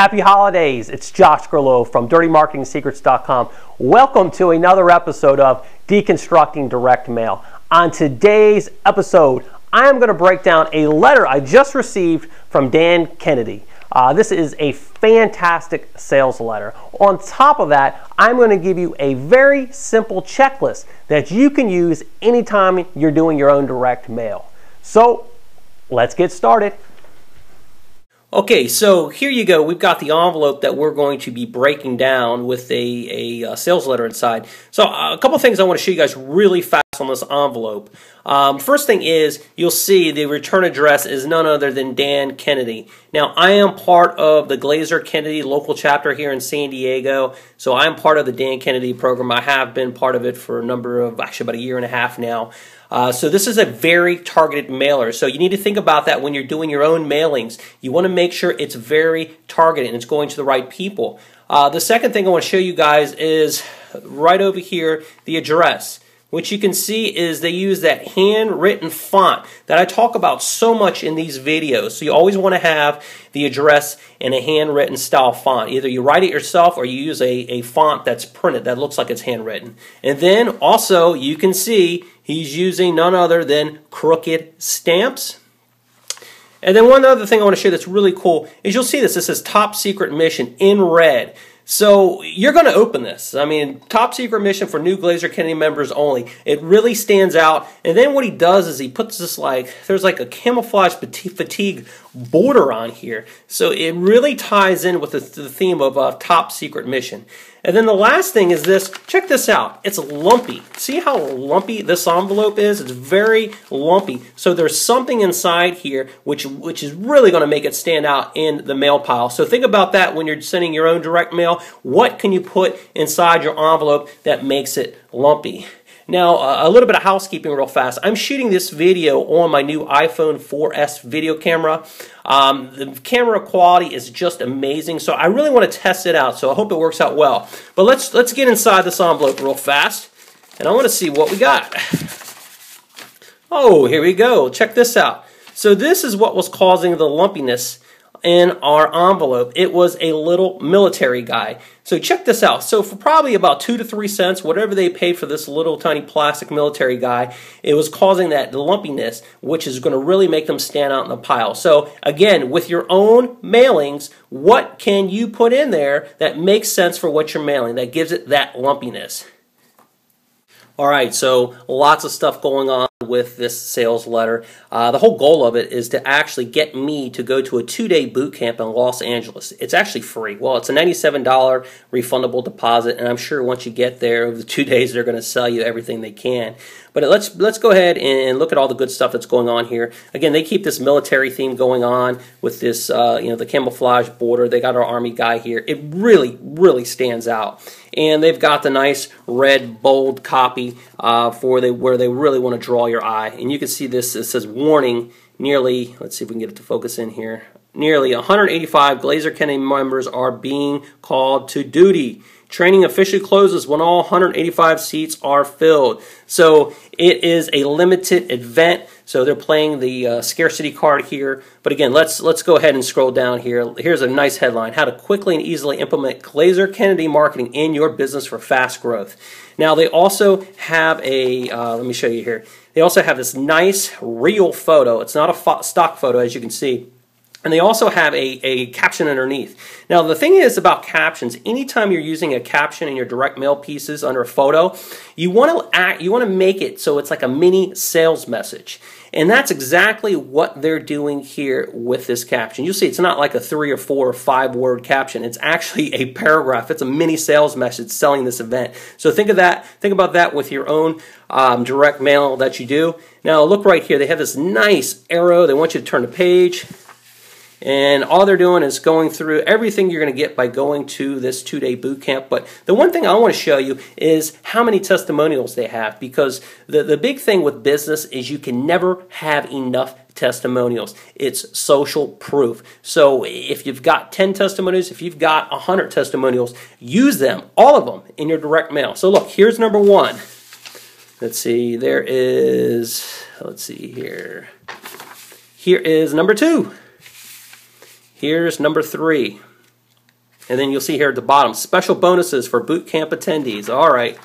Happy holidays. It's Josh Grillo from DirtyMarketingSecrets.com. Welcome to another episode of Deconstructing Direct Mail. On today's episode, I am going to break down a letter I just received from Dan Kennedy. Uh, this is a fantastic sales letter. On top of that, I'm going to give you a very simple checklist that you can use anytime you're doing your own direct mail. So, let's get started. Okay, so here you go. We've got the envelope that we're going to be breaking down with a, a, a uh, sales letter inside. So uh, a couple things I want to show you guys really fast on this envelope. Um, first thing is, you'll see the return address is none other than Dan Kennedy. Now, I am part of the Glazer Kennedy local chapter here in San Diego, so I'm part of the Dan Kennedy program. I have been part of it for a number of, actually about a year and a half now. Uh, so this is a very targeted mailer. So you need to think about that when you're doing your own mailings. You want to make sure it's very targeted and it's going to the right people. Uh, the second thing I want to show you guys is right over here, the address which you can see is they use that handwritten font that I talk about so much in these videos. So you always want to have the address in a handwritten style font. Either you write it yourself or you use a, a font that's printed that looks like it's handwritten. And then also you can see he's using none other than crooked stamps. And then one other thing I want to show that's really cool is you'll see this. This says top secret mission in red. So you're going to open this. I mean, top secret mission for new Glazer Kennedy members only. It really stands out. And then what he does is he puts this like, there's like a camouflage fatigue border on here. So it really ties in with the, the theme of a uh, top secret mission. And then the last thing is this. Check this out. It's lumpy. See how lumpy this envelope is? It's very lumpy. So there's something inside here which, which is really going to make it stand out in the mail pile. So think about that when you're sending your own direct mail. What can you put inside your envelope that makes it lumpy? Now, a little bit of housekeeping real fast. I'm shooting this video on my new iPhone 4S video camera. Um, the camera quality is just amazing, so I really want to test it out, so I hope it works out well. But let's, let's get inside this envelope real fast, and I want to see what we got. Oh, here we go. Check this out. So this is what was causing the lumpiness in our envelope. It was a little military guy. So check this out. So for probably about two to three cents, whatever they paid for this little tiny plastic military guy, it was causing that lumpiness, which is going to really make them stand out in the pile. So again, with your own mailings, what can you put in there that makes sense for what you're mailing, that gives it that lumpiness? All right, so lots of stuff going on with this sales letter. Uh, the whole goal of it is to actually get me to go to a two-day boot camp in Los Angeles. It's actually free. Well, it's a $97 refundable deposit, and I'm sure once you get there, over the two days, they're going to sell you everything they can. But let's let's go ahead and look at all the good stuff that's going on here. Again, they keep this military theme going on with this, uh, you know, the camouflage border. They got our army guy here. It really, really stands out. And they've got the nice red bold copy uh, for they where they really want to draw your eye. And you can see this. It says warning. Nearly. Let's see if we can get it to focus in here. Nearly 185 Glazer Kennedy members are being called to duty. Training officially closes when all 185 seats are filled. So it is a limited event. So they're playing the uh, scarcity card here. But again, let's let's go ahead and scroll down here. Here's a nice headline: How to quickly and easily implement Glazer Kennedy marketing in your business for fast growth. Now they also have a. Uh, let me show you here. They also have this nice real photo. It's not a stock photo, as you can see and they also have a, a caption underneath. Now, the thing is about captions, anytime you're using a caption in your direct mail pieces under a photo, you want to act, you want to make it so it's like a mini sales message. And that's exactly what they're doing here with this caption. You'll see it's not like a three or four or five word caption. It's actually a paragraph. It's a mini sales message selling this event. So think of that. Think about that with your own um, direct mail that you do. Now look right here. They have this nice arrow. They want you to turn the page. And all they're doing is going through everything you're going to get by going to this two-day boot camp. But the one thing I want to show you is how many testimonials they have because the, the big thing with business is you can never have enough testimonials. It's social proof. So if you've got 10 testimonials, if you've got 100 testimonials, use them, all of them, in your direct mail. So look, here's number one. Let's see, there is, let's see here. Here is number two. Here's number three. And then you'll see here at the bottom, special bonuses for boot camp attendees. All right.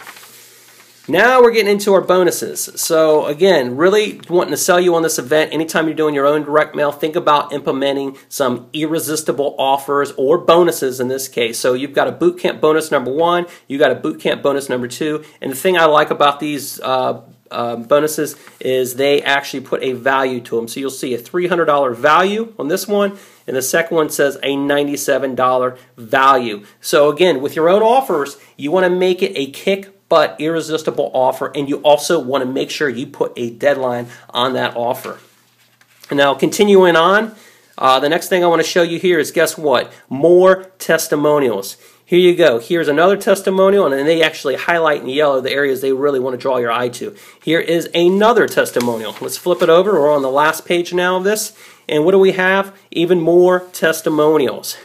Now we're getting into our bonuses. So again, really wanting to sell you on this event. Anytime you're doing your own direct mail, think about implementing some irresistible offers or bonuses in this case. So you've got a bootcamp bonus number one, you've got a bootcamp bonus number two, and the thing I like about these uh, uh, bonuses is they actually put a value to them. So you'll see a $300 value on this one, and the second one says a $97 value. So again, with your own offers, you want to make it a kick butt irresistible offer, and you also want to make sure you put a deadline on that offer. Now, continuing on, uh, the next thing I want to show you here is guess what? More testimonials. Here you go. Here's another testimonial, and then they actually highlight in yellow the areas they really want to draw your eye to. Here is another testimonial. Let's flip it over. We're on the last page now of this. And what do we have? Even more testimonials.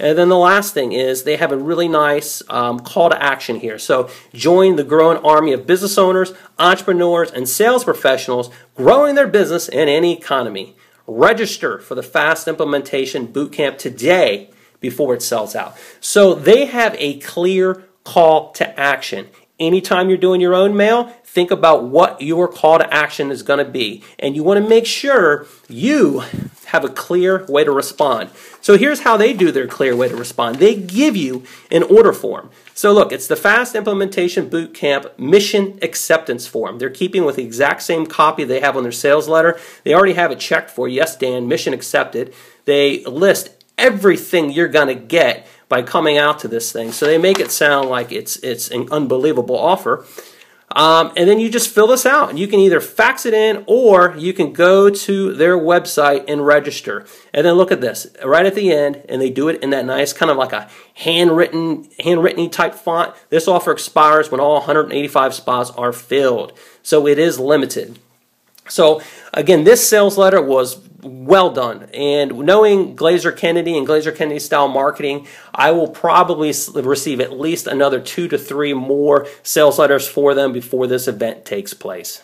And then the last thing is they have a really nice um, call to action here. So join the growing army of business owners, entrepreneurs, and sales professionals growing their business in any economy. Register for the Fast Implementation Bootcamp today before it sells out. So they have a clear call to action. Anytime you're doing your own mail, think about what your call to action is going to be. And you want to make sure you have a clear way to respond. So here's how they do their clear way to respond. They give you an order form. So look, it's the Fast Implementation Bootcamp Mission Acceptance Form. They're keeping with the exact same copy they have on their sales letter. They already have it checked for, yes, Dan, mission accepted. They list everything you're going to get by coming out to this thing. So they make it sound like it's, it's an unbelievable offer. Um, and then you just fill this out. And you can either fax it in or you can go to their website and register. And then look at this right at the end, and they do it in that nice kind of like a handwritten, handwritten type font. This offer expires when all 185 spots are filled. So it is limited. So again, this sales letter was well done. And knowing Glazer Kennedy and Glazer Kennedy style marketing, I will probably receive at least another two to three more sales letters for them before this event takes place.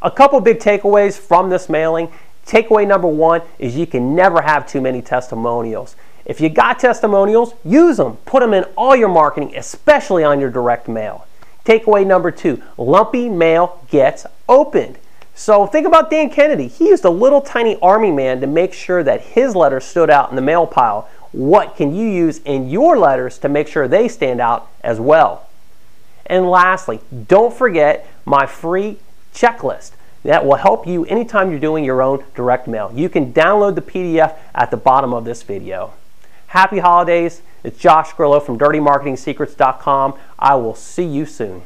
A couple big takeaways from this mailing. Takeaway number one is you can never have too many testimonials. If you got testimonials, use them. Put them in all your marketing, especially on your direct mail. Takeaway number two lumpy mail gets opened. So think about Dan Kennedy. He used a little tiny army man to make sure that his letters stood out in the mail pile. What can you use in your letters to make sure they stand out as well? And lastly, don't forget my free checklist. That will help you anytime you're doing your own direct mail. You can download the PDF at the bottom of this video. Happy holidays. It's Josh Grillo from DirtyMarketingSecrets.com. I will see you soon.